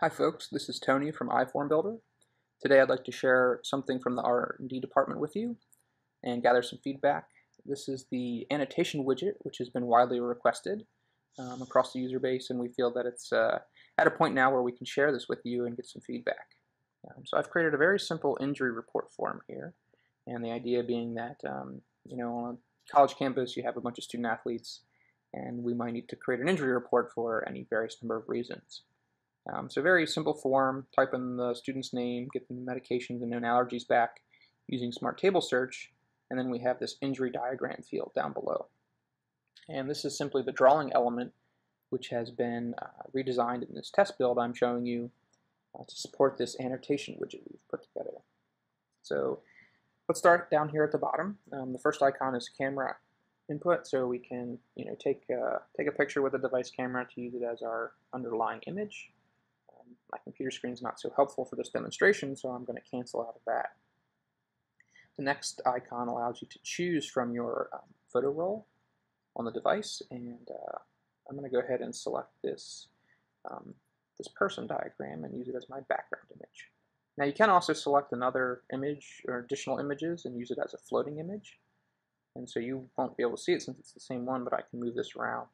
Hi folks, this is Tony from iForm Builder. Today I'd like to share something from the R&D department with you and gather some feedback. This is the annotation widget which has been widely requested um, across the user base and we feel that it's uh, at a point now where we can share this with you and get some feedback. Um, so I've created a very simple injury report form here and the idea being that um, you know on a college campus you have a bunch of student athletes and we might need to create an injury report for any various number of reasons. Um, so very simple form, type in the student's name, get the medications and known allergies back using Smart Table Search, and then we have this injury diagram field down below. And this is simply the drawing element which has been uh, redesigned in this test build I'm showing you uh, to support this annotation widget we've put together. So let's start down here at the bottom. Um, the first icon is camera input, so we can you know take uh, take a picture with a device camera to use it as our underlying image my computer screen is not so helpful for this demonstration, so I'm going to cancel out of that. The next icon allows you to choose from your um, photo roll on the device, and uh, I'm going to go ahead and select this, um, this person diagram and use it as my background image. Now you can also select another image or additional images and use it as a floating image. And so you won't be able to see it since it's the same one, but I can move this around.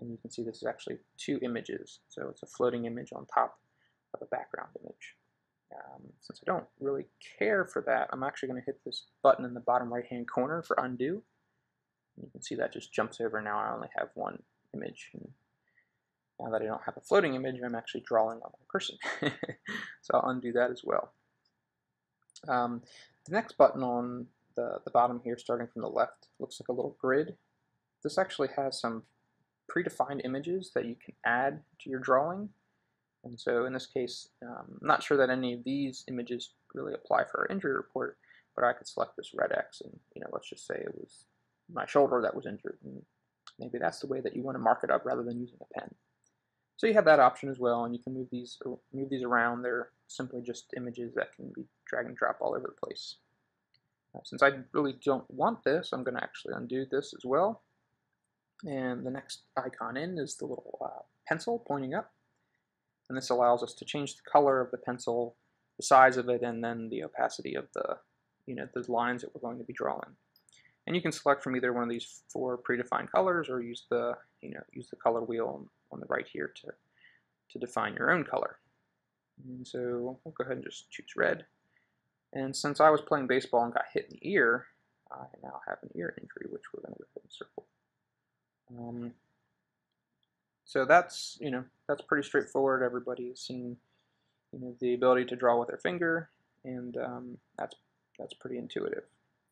And you can see this is actually two images. So it's a floating image on top of a background image. Um, since I don't really care for that, I'm actually going to hit this button in the bottom right hand corner for undo. You can see that just jumps over now I only have one image. And now that I don't have a floating image, I'm actually drawing on a person. so I'll undo that as well. Um, the next button on the, the bottom here, starting from the left, looks like a little grid. This actually has some predefined images that you can add to your drawing. And so in this case, um, I'm not sure that any of these images really apply for our injury report, but I could select this red X and, you know, let's just say it was my shoulder that was injured. And maybe that's the way that you want to mark it up rather than using a pen. So you have that option as well, and you can move these move these around. They're simply just images that can be drag and drop all over the place. Uh, since I really don't want this, I'm going to actually undo this as well. And the next icon in is the little uh, pencil pointing up and this allows us to change the color of the pencil, the size of it, and then the opacity of the, you know, the lines that we're going to be drawing. And you can select from either one of these four predefined colors or use the, you know, use the color wheel on the right here to, to define your own color. And so we'll go ahead and just choose red. And since I was playing baseball and got hit in the ear, I now have an ear injury, which we're going to go ahead and circle. Um, so that's, you know, that's pretty straightforward. Everybody has seen, you know, the ability to draw with their finger, and um, that's, that's pretty intuitive.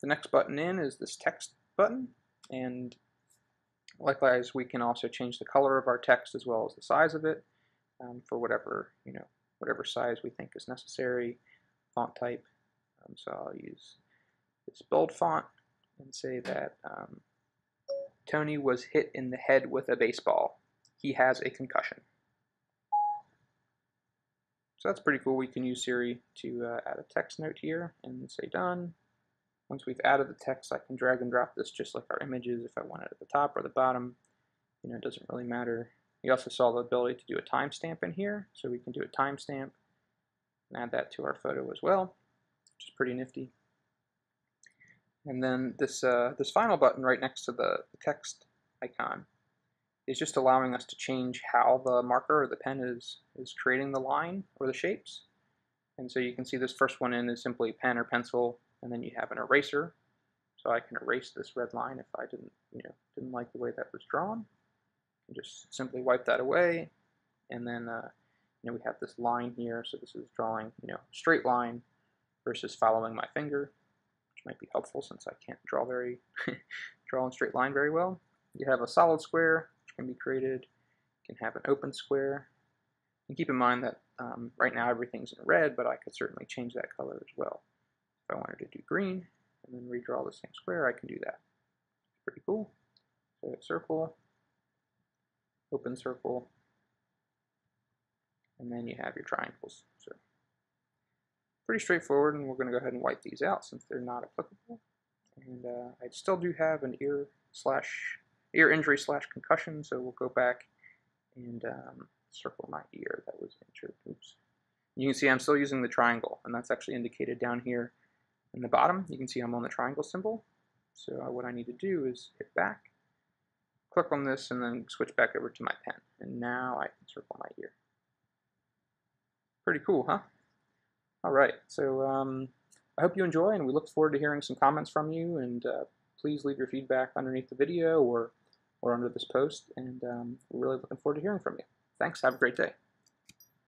The next button in is this text button, and likewise we can also change the color of our text as well as the size of it um, for whatever, you know, whatever size we think is necessary, font type. Um, so I'll use this bold font and say that um, Tony was hit in the head with a baseball he has a concussion. So that's pretty cool. We can use Siri to uh, add a text note here and say done. Once we've added the text, I can drag and drop this just like our images if I want it at the top or the bottom. You know, it doesn't really matter. We also saw the ability to do a timestamp in here, so we can do a timestamp and add that to our photo as well, which is pretty nifty. And then this, uh, this final button right next to the, the text icon is just allowing us to change how the marker or the pen is, is creating the line or the shapes. And so you can see this first one in is simply pen or pencil, and then you have an eraser. So I can erase this red line if I didn't, you know, didn't like the way that was drawn. just simply wipe that away, and then uh, you know we have this line here. So this is drawing, you know, straight line versus following my finger, which might be helpful since I can't draw very draw in straight line very well. You have a solid square, can be created. Can have an open square. And keep in mind that um, right now everything's in red, but I could certainly change that color as well. If I wanted to do green and then redraw the same square, I can do that. Pretty cool. So circle, open circle, and then you have your triangles. So pretty straightforward, and we're going to go ahead and wipe these out since they're not applicable. And uh, I still do have an ear slash ear injury slash concussion, so we'll go back and um, circle my ear that was injured. Oops. You can see I'm still using the triangle, and that's actually indicated down here in the bottom. You can see I'm on the triangle symbol. So what I need to do is hit back, click on this, and then switch back over to my pen. And now I can circle my ear. Pretty cool, huh? All right, so um, I hope you enjoy, and we look forward to hearing some comments from you, and uh, please leave your feedback underneath the video or, or under this post, and um, we're really looking forward to hearing from you. Thanks, have a great day.